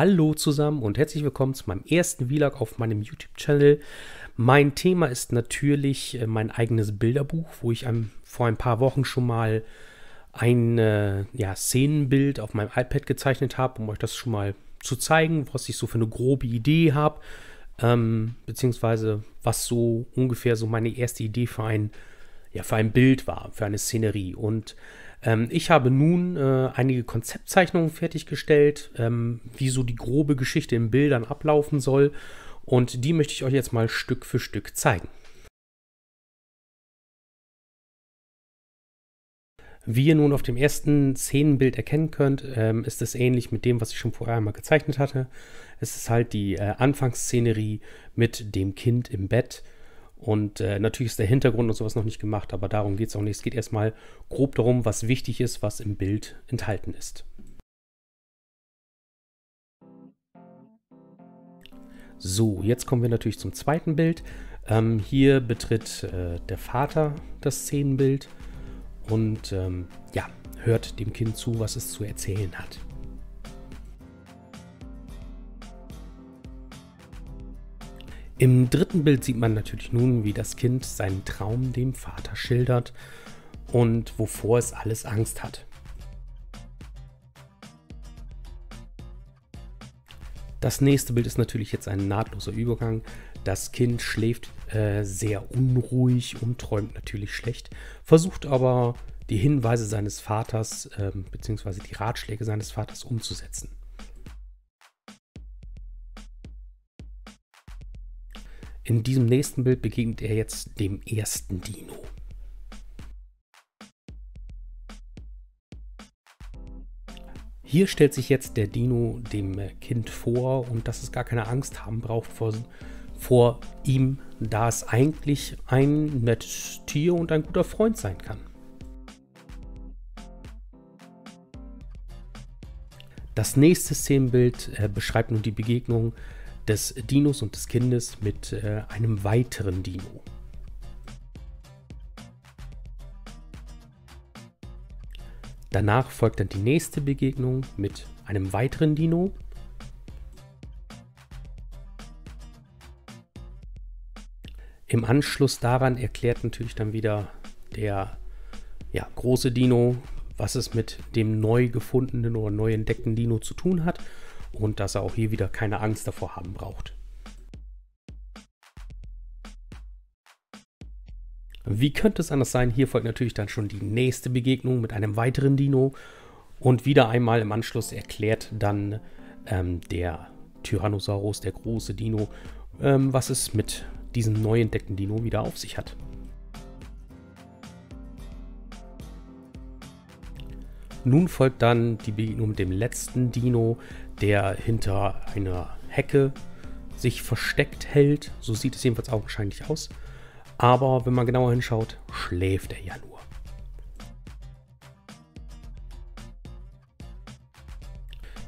Hallo zusammen und herzlich willkommen zu meinem ersten Vlog auf meinem YouTube-Channel. Mein Thema ist natürlich äh, mein eigenes Bilderbuch, wo ich vor ein paar Wochen schon mal ein äh, ja, Szenenbild auf meinem iPad gezeichnet habe, um euch das schon mal zu zeigen, was ich so für eine grobe Idee habe, ähm, beziehungsweise was so ungefähr so meine erste Idee für ein, ja, für ein Bild war, für eine Szenerie. Und ähm, ich habe nun äh, einige Konzeptzeichnungen fertiggestellt, ähm, wie so die grobe Geschichte in Bildern ablaufen soll. Und die möchte ich euch jetzt mal Stück für Stück zeigen. Wie ihr nun auf dem ersten Szenenbild erkennen könnt, ähm, ist es ähnlich mit dem, was ich schon vorher einmal gezeichnet hatte. Es ist halt die äh, Anfangsszenerie mit dem Kind im Bett und äh, natürlich ist der Hintergrund und sowas noch nicht gemacht, aber darum geht es auch nicht. Es geht erstmal grob darum, was wichtig ist, was im Bild enthalten ist. So, jetzt kommen wir natürlich zum zweiten Bild. Ähm, hier betritt äh, der Vater das Szenenbild und ähm, ja, hört dem Kind zu, was es zu erzählen hat. Im dritten Bild sieht man natürlich nun, wie das Kind seinen Traum dem Vater schildert und wovor es alles Angst hat. Das nächste Bild ist natürlich jetzt ein nahtloser Übergang. Das Kind schläft äh, sehr unruhig und träumt natürlich schlecht, versucht aber die Hinweise seines Vaters äh, bzw. die Ratschläge seines Vaters umzusetzen. In diesem nächsten Bild begegnet er jetzt dem ersten Dino. Hier stellt sich jetzt der Dino dem Kind vor und dass es gar keine Angst haben braucht vor, vor ihm, da es eigentlich ein nettes Tier und ein guter Freund sein kann. Das nächste Szenenbild äh, beschreibt nun die Begegnung des Dinos und des Kindes mit äh, einem weiteren Dino. Danach folgt dann die nächste Begegnung mit einem weiteren Dino. Im Anschluss daran erklärt natürlich dann wieder der ja, große Dino, was es mit dem neu gefundenen oder neu entdeckten Dino zu tun hat und dass er auch hier wieder keine Angst davor haben braucht. Wie könnte es anders sein? Hier folgt natürlich dann schon die nächste Begegnung mit einem weiteren Dino und wieder einmal im Anschluss erklärt dann ähm, der Tyrannosaurus, der große Dino, ähm, was es mit diesem neu entdeckten Dino wieder auf sich hat. Nun folgt dann die Begegnung mit dem letzten Dino, der hinter einer Hecke sich versteckt hält. So sieht es jedenfalls augenscheinlich aus. Aber wenn man genauer hinschaut, schläft er ja nur.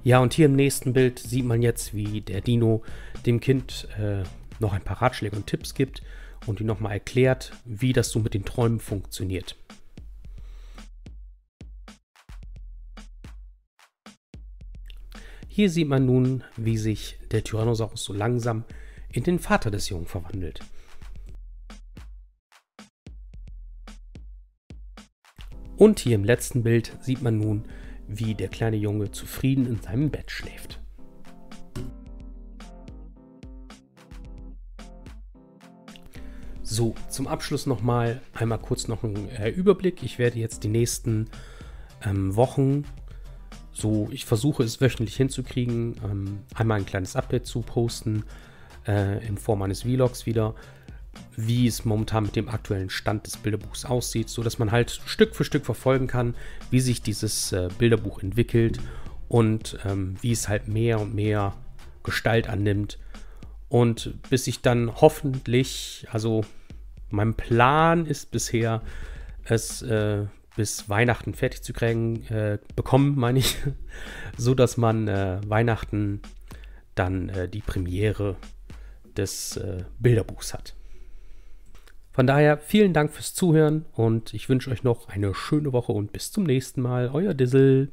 Ja, und hier im nächsten Bild sieht man jetzt, wie der Dino dem Kind äh, noch ein paar Ratschläge und Tipps gibt und ihm nochmal erklärt, wie das so mit den Träumen funktioniert. Hier sieht man nun, wie sich der Tyrannosaurus so langsam in den Vater des Jungen verwandelt. Und hier im letzten Bild sieht man nun, wie der kleine Junge zufrieden in seinem Bett schläft. So, zum Abschluss nochmal einmal kurz noch ein äh, Überblick. Ich werde jetzt die nächsten ähm, Wochen so, ich versuche es wöchentlich hinzukriegen, ähm, einmal ein kleines Update zu posten, äh, in Form eines Vlogs wieder, wie es momentan mit dem aktuellen Stand des Bilderbuchs aussieht, so dass man halt Stück für Stück verfolgen kann, wie sich dieses äh, Bilderbuch entwickelt und ähm, wie es halt mehr und mehr Gestalt annimmt. Und bis ich dann hoffentlich, also mein Plan ist bisher, es äh, bis Weihnachten fertig zu kriegen, äh, bekommen, meine ich, so dass man äh, Weihnachten dann äh, die Premiere des äh, Bilderbuchs hat. Von daher vielen Dank fürs Zuhören und ich wünsche euch noch eine schöne Woche und bis zum nächsten Mal. Euer Dissel.